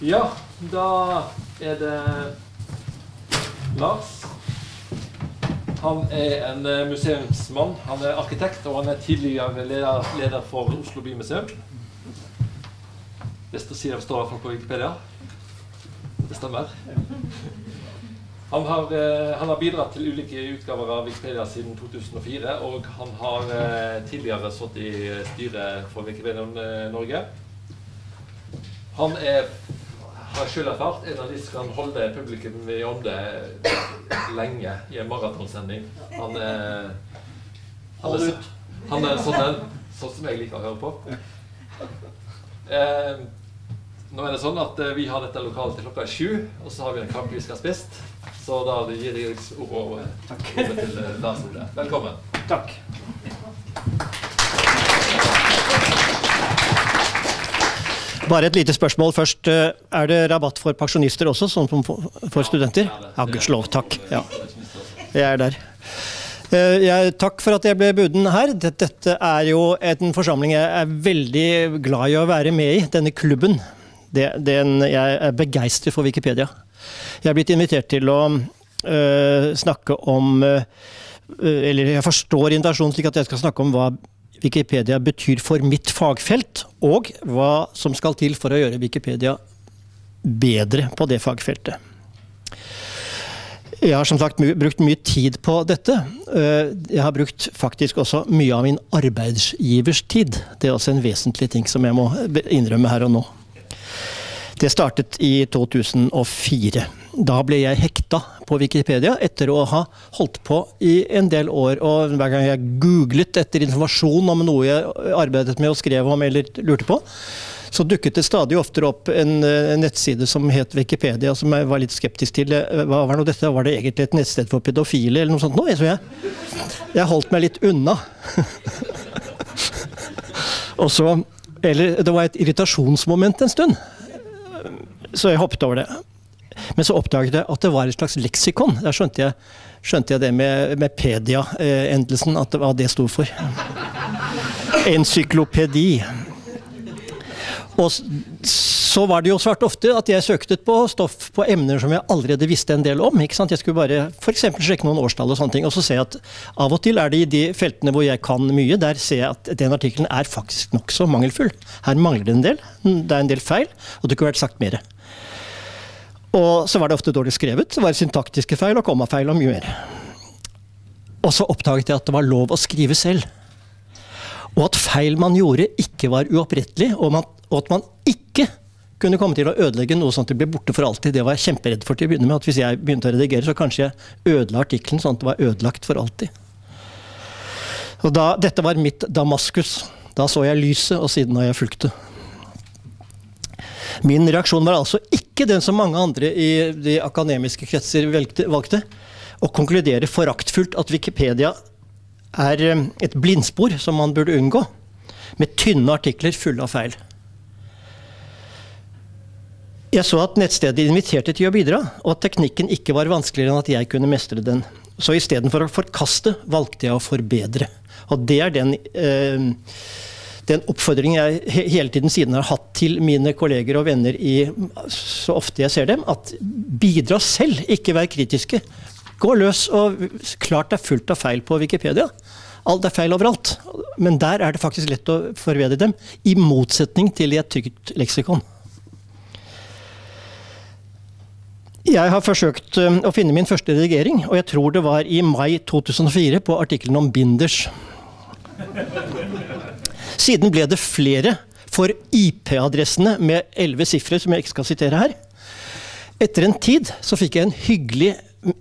Ja, da er det Lars. Han er en eh, museumsmann. Han er arkitekt, og han er tidligere leder, leder for Oslo bymuseum. Det står, i hvert fall på Wikipedia. Det stemmer. Han har, eh, han har bidratt til ulike utgaver av Wikipedia siden 2004, og han har eh, tidligere sittet i styret for Wikipedia Norge. Han er, har selv erfart en av de som kan holde publikum i ånde lenge i en maratonsending. Han er, han er, han er sånn, en, sånn som jeg liker å høre på. Eh, nå er det sånn at eh, vi har dette lokalet til klokka sju, og så har vi en kake vi skal ha spist. Så da gir jeg ordet over, over til eh, Lars Ole. Velkommen. Takk. Bare et lite spørsmål først. Eh, Er det rabatt for pensjonister også, sånn som for studenter? Ja, gudskjelov. Takk. Ja, jeg er der. Eh, Jeg, takk for at jeg ble buden her. Dette er jo en forsamling jeg er veldig glad i å være med i. Denne klubben. Den, jeg er begeistret for Wikipedia. Jeg er blitt invitert til å øh, snakke om øh, Eller jeg forstår invitasjonen slik at jeg skal snakke om hva Wikipedia betyr for mitt fagfelt, og hva som skal til for å gjøre Wikipedia bedre på det fagfeltet. Jeg har som sagt brukt mye tid på dette. Eh, Jeg har brukt faktisk også mye av min arbeidsgivers tid. Det er også en vesentlig ting som jeg må innrømme her og nå. Det startet i 2004. Da ble jeg hekta på Wikipedia etter å ha holdt på i en del år. Og hver gang jeg googlet etter informasjon om noe jeg arbeidet med og skrev om eller lurte på, så dukket det stadig oftere opp en, en nettside som het Wikipedia, som jeg var litt skeptisk til. Hva var noe dette? Var det egentlig et nettsted for pedofile, eller noe sånt? Nå, jeg, jeg holdt meg litt unna. og så Eller det var et irritasjonsmoment en stund. Så jeg hoppet over det. Men så oppdaget jeg at det var et slags leksikon. Der skjønte jeg, skjønte jeg det med, med pedia-endelsen, at det var det sto for. Encyklopedi. Og så var det jo svært ofte at jeg søkte på stoff på emner som jeg allerede visste en del om. ikke sant? Jeg skulle bare f.eks. sjekke noen årstall og sånne ting. Og så ser jeg at av og til er det i de feltene hvor jeg kan mye, der ser jeg at den artikkelen er faktisk nokså mangelfull. Her mangler det en del. Det er en del feil, og det kunne vært sagt mer. Og så var det ofte dårlig skrevet. Det var syntaktiske feil og kommafeil og mye mer. Og så oppdaget jeg at det var lov å skrive selv. Og at feil man gjorde, ikke var uopprettelig, og, man, og at man ikke kunne komme til å ødelegge noe sånn at det ble borte for alltid. Det var jeg kjemperedd for til å begynne med. At hvis jeg begynte å redigere, så kanskje jeg ødela artikkelen sånn at det var ødelagt for alltid. Og da, dette var mitt Damaskus. Da så jeg lyset, og siden har jeg fulgt det. Min reaksjon var altså ikke den som mange andre i de akademiske kretser valgte, å konkludere foraktfullt at Wikipedia er eh, et blindspor som man burde unngå, med tynne artikler fulle av feil. Jeg så at nettstedet inviterte til å bidra, og at teknikken ikke var vanskeligere enn at jeg kunne mestre den. Så istedenfor å forkaste, valgte jeg å forbedre. Og det er den, eh, den oppfordringen jeg hele tiden siden har hatt til mine kolleger og venner i, så ofte jeg ser dem, at bidra selv, ikke vær kritiske. Gå løs, og klart det er fullt av feil på Wikipedia. Alt er feil overalt. Men der er det faktisk lett å forbedre dem, i motsetning til i et trygt leksikon. Jeg har forsøkt å finne min første redigering, og jeg tror det var i mai 2004 på artikkelen om binders. Siden ble det flere for IP-adressene med elleve sifre, som jeg ikke skal sitere her. Etter en tid så fikk jeg en hyggelig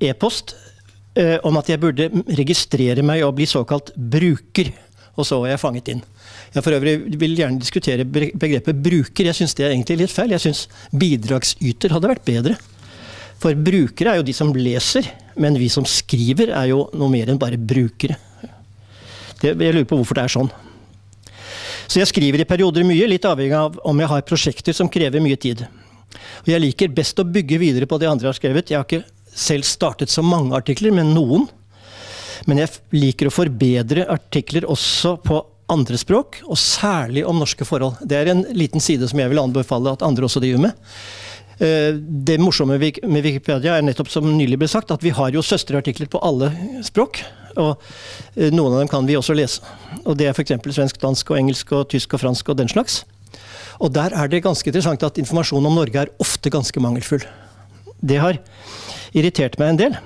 e-post eh, om at jeg burde registrere meg og bli såkalt bruker. Og så var jeg fanget inn. Jeg for øvrig vil gjerne diskutere begrepet bruker. Jeg syns det er egentlig litt feil. Jeg syns bidragsyter hadde vært bedre. For brukere er jo de som leser, men vi som skriver er jo noe mer enn bare brukere. Det, jeg lurer på hvorfor det er sånn. Så jeg skriver i perioder mye, litt avhengig av om jeg har prosjekter som krever mye tid. Og jeg liker best å bygge videre på det andre har skrevet. Jeg har ikke selv startet så mange artikler, men noen. Men jeg liker å forbedre artikler også på andre språk, og særlig om norske forhold. Det er en liten side som jeg vil anbefale at andre også driver med. Eh, det morsomme med Wikipedia er nettopp som nylig ble sagt, at vi har jo søsterartikler på alle språk. Og eh, noen av dem kan vi også lese. Og Det er f.eks. svensk, dansk, og engelsk, og tysk og fransk og den slags. Og der er det ganske interessant at informasjonen om Norge er ofte ganske mangelfull. Det har irritert meg en del.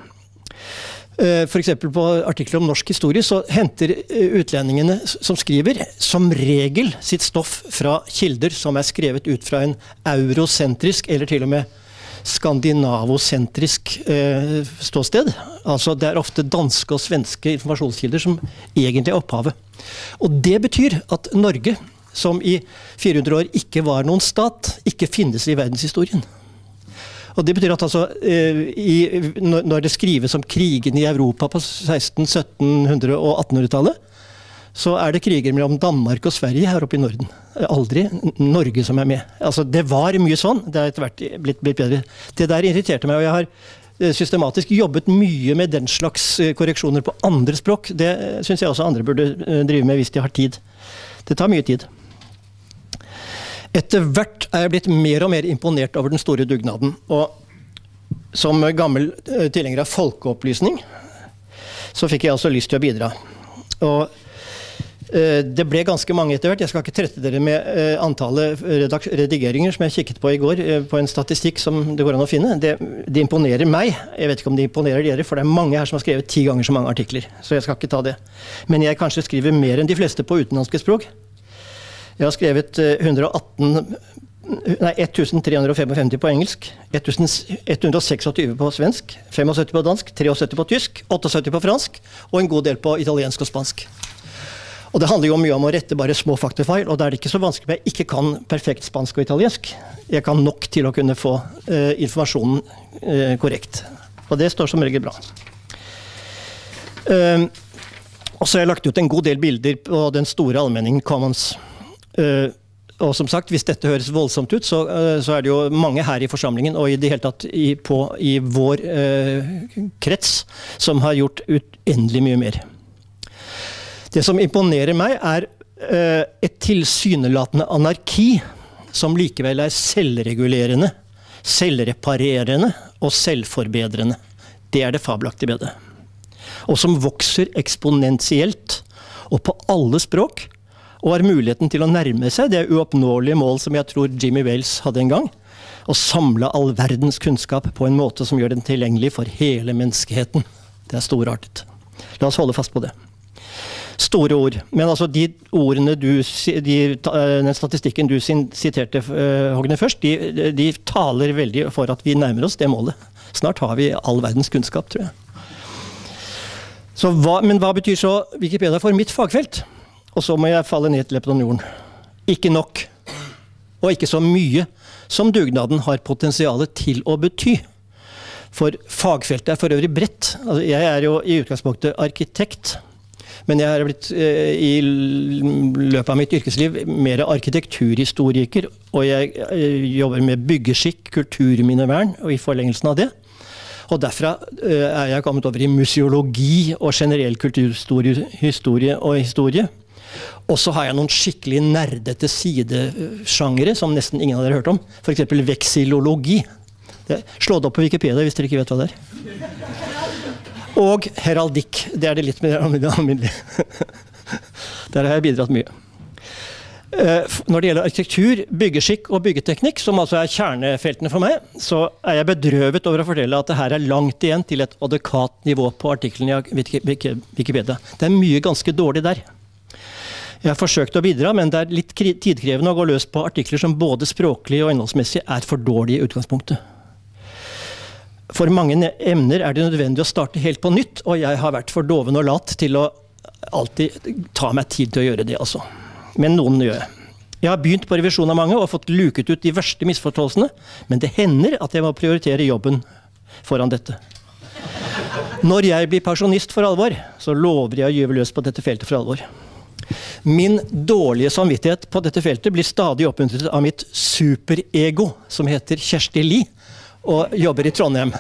Eh, F.eks. på artikler om norsk historie så henter eh, utlendingene som skriver, som regel sitt stoff fra kilder som er skrevet ut fra en eurosentrisk, eller til og med skandinavosentrisk eh, ståsted. Altså Det er ofte danske og svenske informasjonskilder som egentlig er opphavet. Og det betyr at Norge, som i 400 år ikke var noen stat, ikke finnes i verdenshistorien. Og det betyr at altså, eh, i, når det skrives om krigene i Europa på 1600-, 1700- og 1800-tallet, så er det kriger mellom Danmark og Sverige her oppe i Norden. Aldri Norge som er med. Altså, det var mye sånn. Det har etter hvert blitt, blitt bedre. Det der irriterte meg. og jeg har eh, systematisk jobbet mye med den slags eh, korreksjoner på andre språk. Det syns jeg også andre burde drive med hvis de har tid. Det tar mye tid. Etter hvert er jeg blitt mer og mer imponert over den store dugnaden. Og som gammel eh, tilhenger av folkeopplysning, så fikk jeg altså lyst til å bidra. Og eh, det ble ganske mange etter hvert. Jeg skal ikke trette dere med eh, antallet redigeringer som jeg kikket på i går, på en statistikk som det går an å finne. Det, det, imponerer meg. Jeg vet ikke om det imponerer dere, for det er mange her som har skrevet ti ganger så mange artikler. Så jeg skal ikke ta det. Men jeg kanskje skriver mer enn de fleste på utenlandske språk. Jeg har skrevet 118 eh, Nei, 1355 på engelsk, 126 på svensk, 75 på dansk, 73 på tysk, 78 på fransk og en god del på italiensk og spansk. Og Det handler jo mye om å rette bare små faktafeil, og da er det ikke så vanskelig at jeg ikke kan perfekt spansk og italiensk. Jeg kan nok til å kunne få eh, informasjonen eh, korrekt. Og det står som regel bra. Uh, og så har jeg lagt ut en god del bilder på den store allmenningen Commons. Uh, og som sagt, Hvis dette høres voldsomt ut, så, uh, så, er det jo mange her i forsamlingen og i det hele tatt i, på, i vår uh, krets som har gjort uendelig mye mer. Det som imponerer meg, er et tilsynelatende anarki som likevel er selvregulerende, selvreparerende og selvforbedrende. Det er det fabelaktige med. Og som vokser eksponentielt, og på alle språk og har muligheten til å nærme seg det uoppnåelige mål som jeg tror Jimmy Wales hadde en gang. Å samle all verdens kunnskap på en måte som gjør den tilgjengelig for hele menneskeheten. Det er storartet. La oss holde fast på det. Store ord. Men altså de ordene du, de, den statistikken du siterte, uh, Hogne, først, de, de taler veldig for at vi nærmer oss det målet. Snart har vi all verdens kunnskap, tror jeg. Hva, men hva betyr så Wikipedia for mitt fagfelt? Og så må jeg falle ned til leptonoren. Ikke nok, og ikke så mye som dugnaden har potensial til å bety. For fagfeltet er for øvrig bredt. Altså, jeg er jo i utgangspunktet arkitekt. Men jeg har blitt eh, i løpet av mitt yrkesliv mer arkitekturhistoriker. Og jeg eh, jobber med byggeskikk, kulturminnevern, og i forlengelsen av det. Og derfra eh, er jeg kommet over i museologi og generell kulturhistorie og historie. Og så har jeg noen skikkelig nerdete sidesjangere som nesten ingen av dere har hørt om. F.eks. veksilologi. slå det opp på Wikipedia hvis dere ikke vet hva det er. Og heraldikk. Det er det litt mer alminnelige. Der har jeg bidratt mye. Eh, når det gjelder arkitektur, byggeskikk og byggeteknikk, som altså er kjernefeltene for meg, så er jeg bedrøvet over å fortelle at det her er langt igjen til et adekvat nivå på artiklene i Wikipedia. Det er mye ganske dårlig der. Jeg har forsøkt å bidra, men det er litt tidkrevende å gå løs på artikler som både språklig og innholdsmessig er for dårlige i utgangspunktet. For mange emner er det nødvendig å starte helt på nytt, og jeg har vært for doven og lat til å alltid ta meg tid til å gjøre det, altså. Men noen gjør jeg. Jeg har begynt på revisjon av mange og fått luket ut de verste misforståelsene, men det hender at jeg må prioritere jobben foran dette. Når jeg blir pensjonist for alvor, så lover jeg å gyve løs på dette feltet for alvor. Min dårlige samvittighet på dette feltet blir stadig oppmuntret av mitt superego, som heter Kjersti Li, og jobber i Trondheim.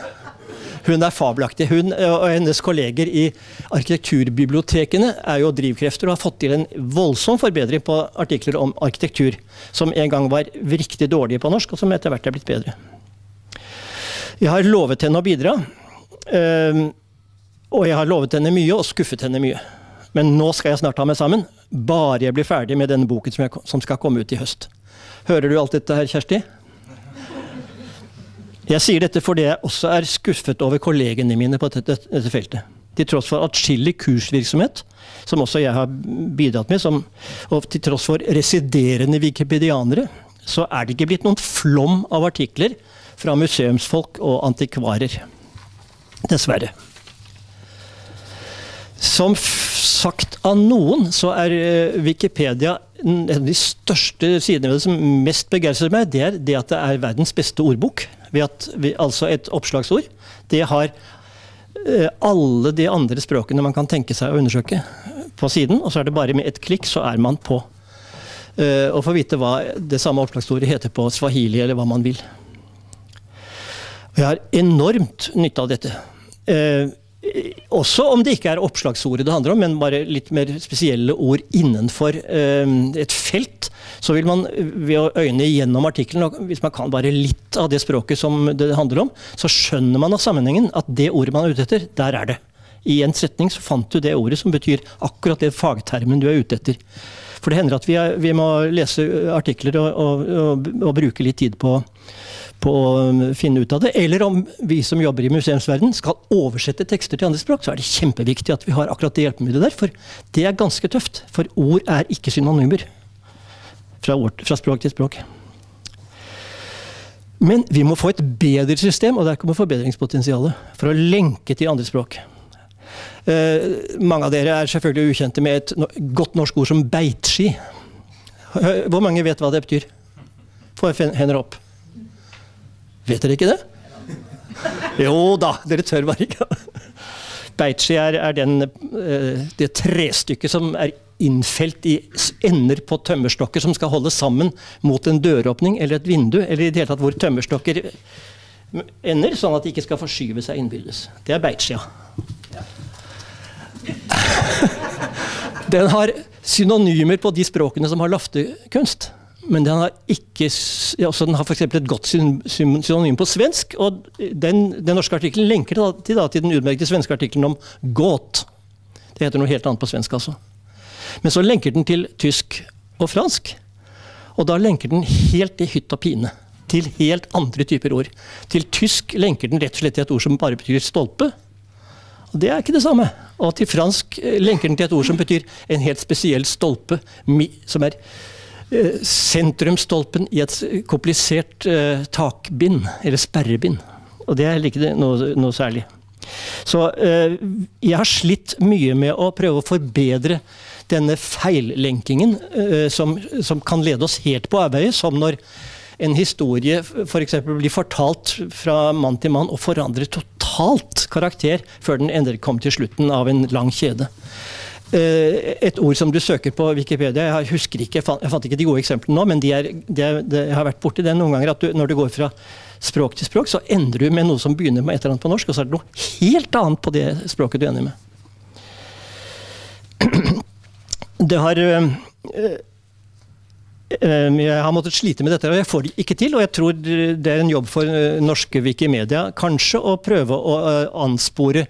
Hun er fabelaktig. Hun og hennes kolleger i arkitekturbibliotekene er jo drivkrefter og har fått til en voldsom forbedring på artikler om arkitektur, som en gang var riktig dårlige på norsk, og som etter hvert er blitt bedre. Jeg har lovet henne å bidra. Og jeg har lovet henne mye og skuffet henne mye. Men nå skal jeg snart ta meg sammen. Bare jeg blir ferdig med denne boken som, jeg, som skal komme ut i høst. Hører du alt dette her, Kjersti? Jeg sier dette fordi jeg også er skuffet over kollegene mine på dette, dette feltet. Til tross for atskillig kursvirksomhet, som også jeg har bidratt med, som, og til tross for residerende wikipedianere, så er det ikke blitt noen flom av artikler fra museumsfolk og antikvarer. Dessverre. Som sagt av noen, så er Wikipedia en av de største sidene ved det som mest begeistrer meg, det er det at det er verdens beste ordbok ved at vi, altså et oppslagsord. Det har eh, alle de andre språkene man kan tenke seg å undersøke på siden. Og så er det bare med et klikk, så er man på. Uh, og får vite hva det samme oppslagsordet heter på swahili, eller hva man vil. Og jeg har enormt nytte av dette. Uh, også om det ikke er oppslagsordet det handler om, men bare litt mer spesielle ord innenfor uh, et felt så vil man ved å øyne gjennom artikkelen, hvis man kan bare litt av det språket som det handler om, så skjønner man av sammenhengen at det ordet man er ute etter, der er det. I en setning så fant du det ordet som betyr akkurat det fagtermen du er ute etter. For det hender at vi, er, vi må lese artikler og, og, og, og, bruke litt tid på, på å finne ut av det. Eller om vi som jobber i museumsverden skal oversette tekster til andre språk, så er det kjempeviktig at vi har akkurat det hjelpemiddelet der. For det er ganske tøft. For ord er ikke synonymer fra, ord, fra språk til språk. Men vi må få et bedre system, og der kommer forbedringspotensialet, for å lenke til andre språk. Uh, mange av dere er selvfølgelig ukjente med et no godt norsk ord som beitski. Hvor mange vet hva det betyr? Få hender opp. Vet dere ikke det? Jo da, dere tør bare ikke. Beitski er, er den, uh, det trestykket som er innfelt i ender på tømmerstokker som skal holde sammen mot en døråpning eller et vindu, eller i det hele tatt hvor tømmerstokker ender, sånn at de ikke skal forskyve seg innbyrdes. Det er beitskia. Ja. den har synonymer på de språkene som har laftekunst. Men den har ikke altså den har f.eks. et godt synonym på svensk. Og den, den norske artikkelen lenker til, da, til den utmerkede svenske artikkelen om gåt. Det heter noe helt annet på svensk, altså. Men så lenker den til tysk og fransk. Og da lenker den helt i hytt og pine. Til helt andre typer ord. Til tysk lenker den rett og slett til et ord som bare betyr stolpe. Og det er ikke det samme. Og til fransk eh, lenker den til et ord som betyr en helt spesiell stolpe, som er eh, sentrumsstolpen i et komplisert eh, takbind, eller sperrebind. Og det er ikke noe, noe særlig. Så jeg har slitt mye med å prøve å forbedre denne feillenkingen eh, som, som, kan lede oss helt på avveie, som når en historie f.eks. For blir fortalt fra mann til mann og forandrer totalt karakter før den endelig kommer til slutten av en lang kjede. Uh, et ord som du søker på Wikipedia, jeg husker ikke, jeg fant, ikke de gode eksemplene nå, men de er, de er, de, har vært borti det noen ganger at du, når du går fra språk til språk, så ender du med noe som begynner med et eller annet på norsk, og så er det noe helt annet på det språket du ender med. Det har øh, jeg har måttet slite med dette, og jeg får det ikke til. Og jeg tror det er en jobb for norske Wikimedia kanskje å prøve å anspore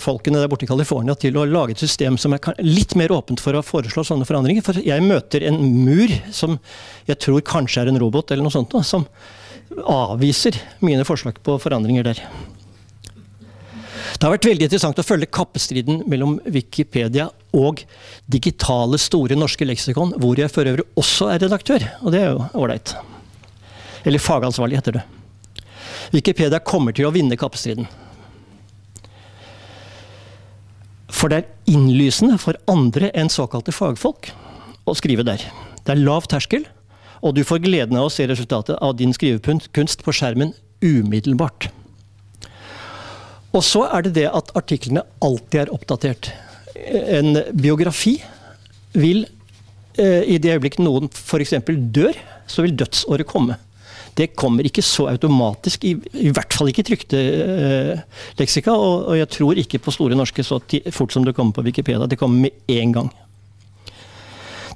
folkene der borte i California til å lage et system som er litt mer åpent for å foreslå sånne forandringer. For jeg møter en mur som jeg tror kanskje er en robot, eller noe sånt, som avviser mine forslag på forandringer der. Det har vært veldig interessant å følge kappestriden mellom Wikipedia og digitale, store norske leksikon, hvor jeg for øvrig også er redaktør. Og det er jo ålreit. Eller fagansvarlig, heter det. Wikipedia kommer til å vinne kappestriden. For det er innlysende for andre enn såkalte fagfolk å skrive der. Det er lav terskel, og du får gleden av å se resultatet av din skrivekunst på skjermen umiddelbart. Og så er det det at artiklene alltid er oppdatert. En biografi vil eh, i det øyeblikk noen f.eks. dør, så vil dødsåret komme. Det kommer ikke så automatisk, i, i hvert fall ikke i trykte eh, leksika. Og, og, jeg tror ikke på Store norske så fort som det kommer på Wikipedia. Det kommer med én gang.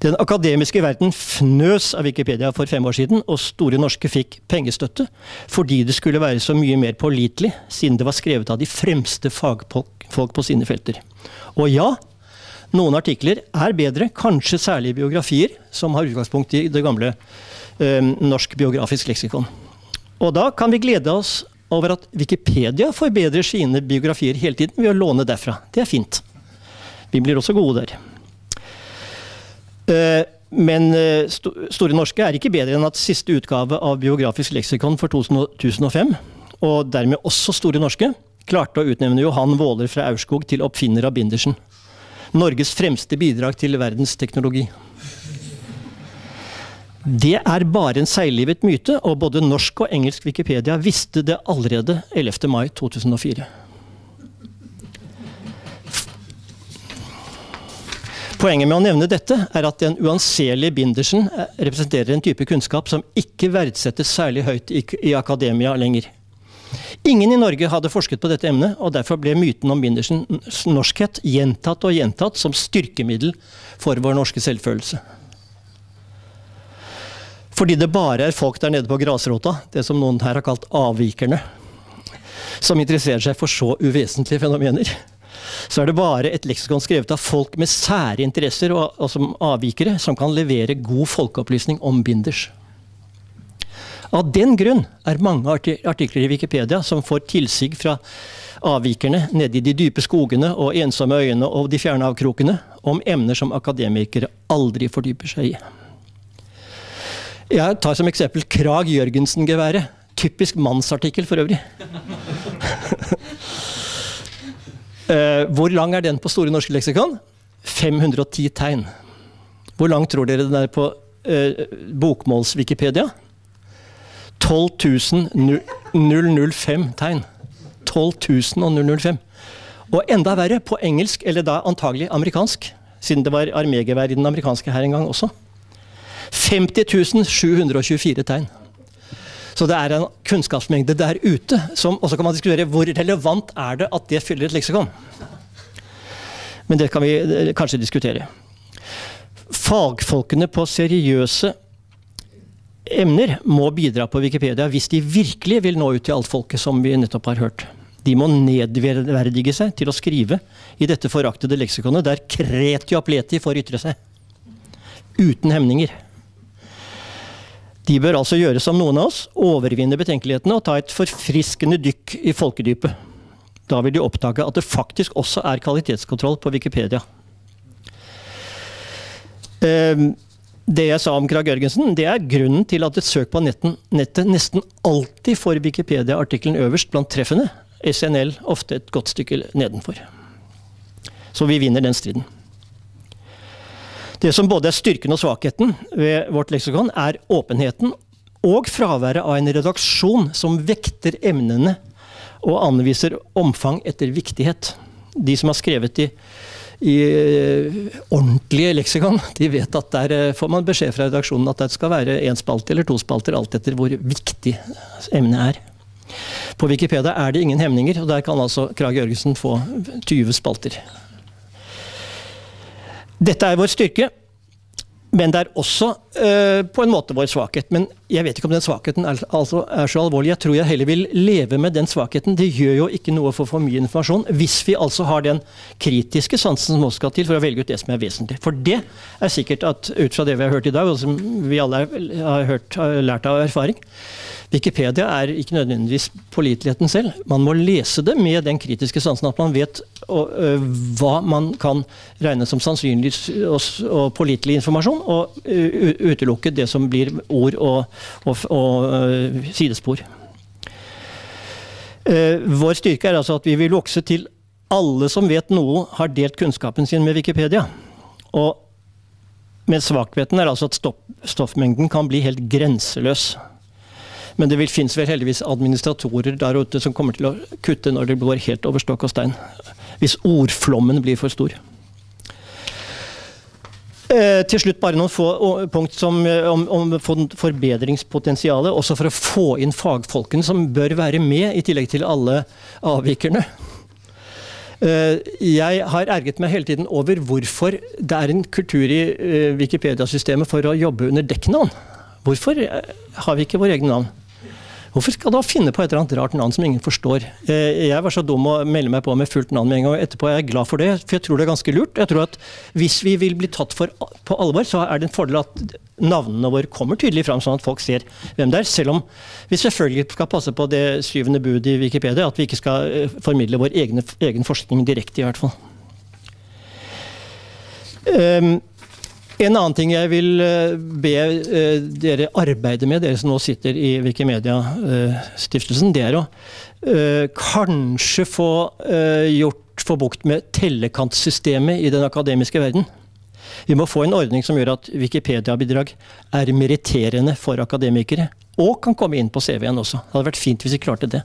Den akademiske verden fnøs av Wikipedia for fem år siden, og Store norske fikk pengestøtte fordi det skulle være så mye mer pålitelig, siden det var skrevet av de fremste fagfolk på sine felter. Og ja, noen artikler er bedre, kanskje særlig biografier, som har utgangspunkt i det gamle eh, norsk biografisk leksikon. Og da kan vi glede oss over at Wikipedia forbedrer sine biografier hele tiden ved å låne derfra. Det er fint. Vi blir også gode der. Eh, men eh, Store norske er ikke bedre enn at siste utgave av Biografisk leksikon for 2005, og dermed også Store norske, klarte å utnevne Johan Våler fra Aurskog til oppfinner av bindersen. Norges fremste bidrag til verdens teknologi. Det er bare en seiglivet myte, og både norsk og engelsk Wikipedia visste det allerede 11. mai 2004. Poenget med å nevne dette er at den uanselige bindersen eh, representerer en type kunnskap som ikke verdsettes særlig høyt i, i akademia lenger. Ingen i Norge hadde forsket på dette emnet, og derfor ble myten om bindersens norskhet gjentatt og gjentatt som styrkemiddel for vår norske selvfølelse. Fordi det bare er folk der nede på grasrota, det som noen her har kalt avvikerne, som interesserer seg for så uvesentlige fenomener så er det bare et leksikon skrevet av folk med sære interesser og, og som avvikere, som kan levere god folkeopplysning om binders. Av den grunn er mange artikler i Wikipedia som får tilsig fra avvikerne nede i de dype skogene og ensomme øyene og de fjerne avkrokene, om emner som akademikere aldri fordyper seg i. Jeg tar som eksempel Krag Jørgensen-geværet. Typisk mannsartikkel for øvrig. Uh, hvor lang er den på Store norske leksikon? 510 tegn. Hvor lang tror dere den er på uh, bokmåls-Wikipedia? 12 005 tegn. 12 005. Og enda verre, på engelsk, eller da antagelig amerikansk, siden det var armégevær i den amerikanske her en gang også. 50 724 tegn. Så det er en kunnskapsmengde der ute. Og så kan man diskutere hvor relevant er det at det fyller et leksikon. Men det kan vi eh, kanskje diskutere. Fagfolkene på seriøse emner må bidra på Wikipedia hvis de virkelig vil nå ut til alt folket, som vi nettopp har hørt. De må nedverdige seg til å skrive i dette foraktede leksikonet, der kreti og pleti får ytre seg. Uten hemninger. De bør altså gjøre som noen av oss, overvinne betenkelighetene og ta et forfriskende dykk i folkedypet. Da vil de oppdage at det faktisk også er kvalitetskontroll på Wikipedia. Ehm, det jeg sa om Krag Jørgensen, det er grunnen til at et søk på netten, nettet nesten alltid får Wikipedia-artikkelen øverst blant treffene. SNL ofte et godt stykke nedenfor. Så vi vinner den striden. Det som både er styrken og svakheten ved vårt leksikon, er åpenheten og fraværet av en redaksjon som vekter emnene og anviser omfang etter viktighet. De som har skrevet i, i eh, ordentlige leksikon, de vet at der eh, får man beskjed fra redaksjonen at det skal være én spalte eller to spalter, alt etter hvor viktig emnet er. På Wikipedia er det ingen hemninger, og der kan altså Krag Jørgensen få 20 spalter. Dette er vår styrke, men det er også uh, på en måte vår svakhet. Men jeg vet ikke om den svakheten er, altså er, så alvorlig. Jeg tror jeg heller vil leve med den svakheten. Det gjør jo ikke noe for for mye informasjon, hvis vi altså har den kritiske sansen som også skal til for å velge ut det som er vesentlig. For det er sikkert at ut fra det vi har hørt i dag, og som vi alle har, hørt, har lært av erfaring, Wikipedia er ikke nødvendigvis påliteligheten selv. Man må lese det med den kritiske sansen at man vet og, ø, hva man kan regne som sannsynlig og, og pålitelig informasjon, og ø, utelukke det som blir ord og, og, uh, sidespor. vår styrke er altså at vi vil vokse til alle som vet noe, har delt kunnskapen sin med Wikipedia. Og med svakheten er altså at stoff, stoffmengden kan bli helt grenseløs. Men det vil finnes vel heldigvis administratorer der ute som kommer til å kutte når det går helt over stokk og stein. Hvis ordflommen blir for stor. Eh, til slutt bare noen få punkt som, eh, om, om forbedringspotensialet, også for å få inn fagfolkene som bør være med, i tillegg til alle avvikerne. Eh, jeg har erget meg hele tiden over hvorfor det er en kultur i Wikipedia-systemet for å jobbe under dekknavn. Hvorfor har vi ikke våre egne navn? Hvorfor skal du finne på et eller annet rart navn som ingen forstår? Eh, jeg var så dum å melde meg på med fullt navn med en gang, og etterpå er jeg glad for det, for jeg tror det er ganske lurt. Jeg tror at Hvis vi vil bli tatt for, på alvor, så er det en fordel at navnene våre kommer tydelig fram, sånn at folk ser hvem det er. Selv om vi selvfølgelig skal passe på det syvende bud i Wikipedia, at vi ikke skal eh, formidle vår egen, egen forskning direkte, i hvert fall. Um, en annen ting jeg vil eh, be eh, dere arbeide med, dere som nå sitter i Wikimedia-stiftelsen, det er å eh, kanskje få gjort få bukt med tellekantsystemet i den akademiske verden. Vi må få en ordning som gjør at Wikipedia-bidrag er meritterende for akademikere. Og kan komme inn på CV-en også. Det hadde vært fint hvis vi klarte det.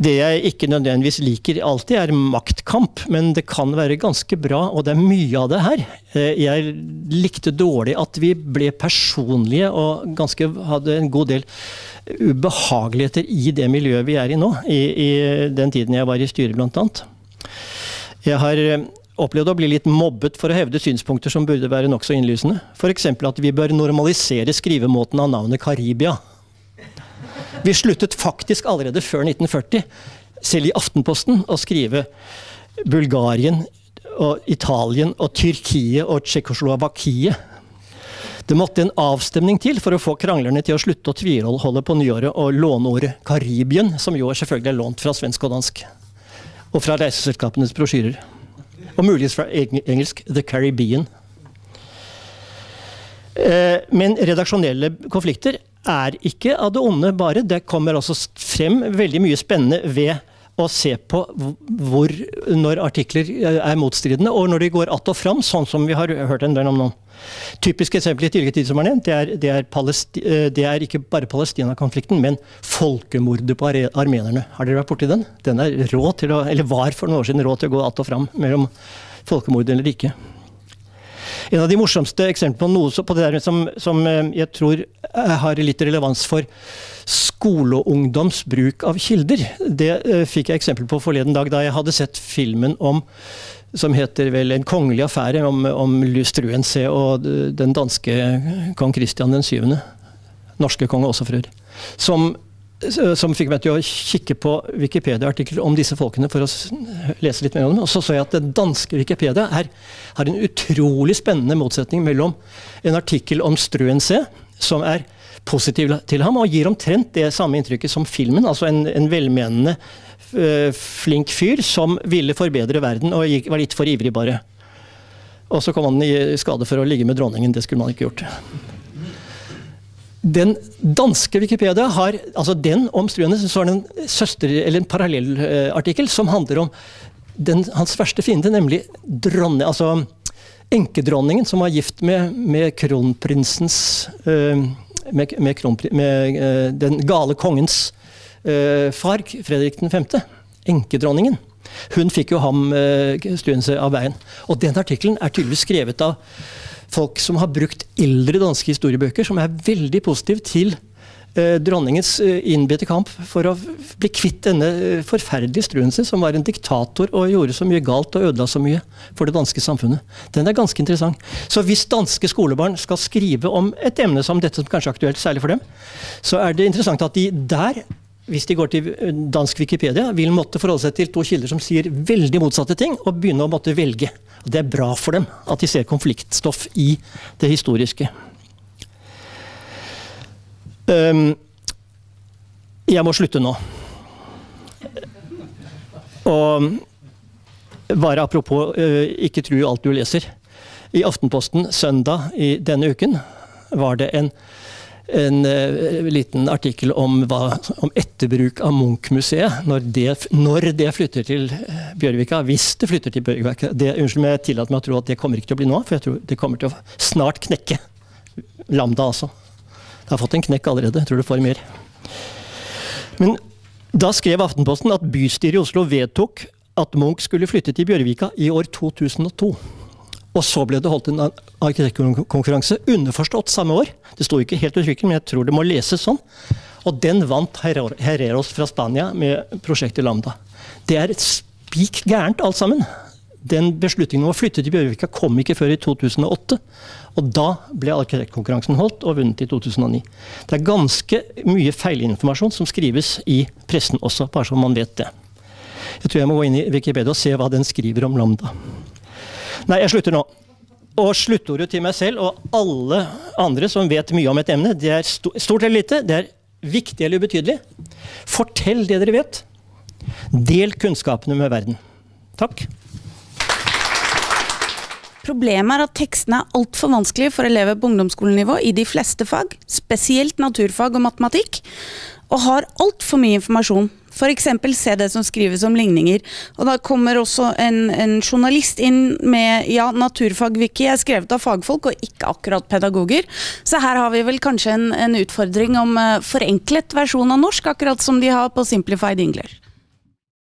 Det jeg ikke nødvendigvis liker alltid, er maktkamp, men det kan være ganske bra, og det er mye av det her. Eh, jeg likte dårlig at vi ble personlige og ganske hadde en god del ubehageligheter i det miljøet vi er i nå, i, i den tiden jeg var i styret, bl.a. Jeg har eh, opplevd å bli litt mobbet for å hevde synspunkter som burde være nokså innlysende. F.eks. at vi bør normalisere skrivemåten av navnet Karibia. Vi sluttet faktisk allerede før 1940, selv i Aftenposten, å skrive Bulgarien og Italien og Tyrkia og Tsjekkoslovakia. Det måtte en avstemning til for å få kranglerne til å slutte å tviholde på nyåret og låneordet Karibien, som jo selvfølgelig er lånt fra svensk og dansk. Og fra reiseselskapenes brosjyrer. Og muligens fra engelsk The Caribbean. Eh, men redaksjonelle konflikter er ikke av det onde bare. Det kommer også frem veldig mye spennende ved å se på hvor, når artikler eh, er motstridende, og når de går att og fram, sånn som vi har hørt en del om nå. Typisk eksempel i tidligere tid som er nevnt, det er, det er, eh, det er ikke bare Palestina-konflikten, men folkemordet på armenerne. Har dere vært borti den? Den er rå til å, eller var for noen år siden rå til å gå att og fram mellom folkemord eller ikke. En av de morsomste eksemplene på noe på det der som, som eh, jeg tror eh, har litt relevans for skole og ungdoms bruk av kilder, det uh, fikk jeg eksempel på forleden dag da jeg hadde sett filmen om som heter vel 'En kongelig affære', om, om Struensee og den danske kong Kristian den 7. Norske konge også, for øvrig. Som som fikk meg til å kikke på Wikipedia-artikler om disse folkene for å lese litt mer om dem. Og så så jeg at den danske Wikipedia er, har en utrolig spennende motsetning mellom en artikkel om Struensee, som er positiv til ham, og gir omtrent det samme inntrykket som filmen. Altså en, en velmenende, flink fyr som ville forbedre verden og gikk, var litt for ivrig, bare. Og så kom han i skade for å ligge med dronningen. Det skulle man ikke gjort. Den danske Wikipedia har altså den om Struene, så har den en søster, eller en parallellartikkel som handler om den, hans verste fiende, nemlig dronning, altså enkedronningen som var gift med, med kronprinsens uh, med, med, kronpr med uh, den gale kongens uh, far, Fredrik 5. Enkedronningen. Hun fikk jo ham uh, Struense av veien. Og den artikkelen er tydeligvis skrevet av folk som har brukt eldre danske historiebøker, som er veldig positive til eh, dronningens eh, innbitte kamp for å bli kvitt denne eh, forferdelige Struense, som var en diktator og gjorde så mye galt og ødela så mye for det danske samfunnet. Den er ganske interessant. Så hvis danske skolebarn skal skrive om et emne som dette, som kanskje er aktuelt, særlig for dem, så er det interessant at de der hvis de går til dansk Wikipedia, vil måtte forholde seg til to kilder som sier veldig motsatte ting, og begynne å måtte velge. Det er bra for dem at de ser konfliktstoff i det historiske. Um, jeg må slutte nå. Og bare apropos uh, ikke tro alt du leser. I Aftenposten søndag i denne uken var det en en uh, liten artikkel om, hva, om etterbruk av Munch-museet når, når, det flytter til eh, Bjørvika. Hvis det flytter til Bjørvika. Det, unnskyld men jeg tillater meg å tro at det kommer ikke til å bli nå, for jeg tror det kommer til å snart knekke. Lambda, altså. Det har fått en knekk allerede. Jeg tror det får mer. Men da skrev Aftenposten at bystyret i Oslo vedtok at Munch skulle flytte til Bjørvika i år 2002. Og så ble det holdt en arkitektkonkurranse, underforstått samme år. Det sto ikke helt uttrykkelig, men jeg tror det må leses sånn. Og den vant Herreros fra Spania med prosjektet Lambda. Det er spik gærent alt sammen. Den beslutningen om å flytte til Bjørvika kom ikke før i 2008. Og da ble arkitektkonkurransen holdt, og vunnet i 2009. Det er ganske mye feilinformasjon som skrives i pressen også, bare så man vet det. Jeg tror jeg må gå inn i Wikipedia og se hva den skriver om Lambda. Nei, jeg slutter nå. Og sluttordet til meg selv og alle andre som vet mye om et emne, det er stort eller lite, det er viktig eller ubetydelig. Fortell det dere vet. Del kunnskapene med verden. Takk. Problemet er at tekstene er altfor vanskelige for elever på ungdomsskolenivå i de fleste fag, spesielt naturfag og matematikk, og har altfor mye informasjon. F.eks. se det som skrives om ligninger. Og da kommer også en, en journalist inn med ja, naturfag-wiki er skrevet av fagfolk, og ikke akkurat pedagoger. Så her har vi vel kanskje en, en utfordring om uh, forenklet versjon av norsk, akkurat som de har på Simplified English.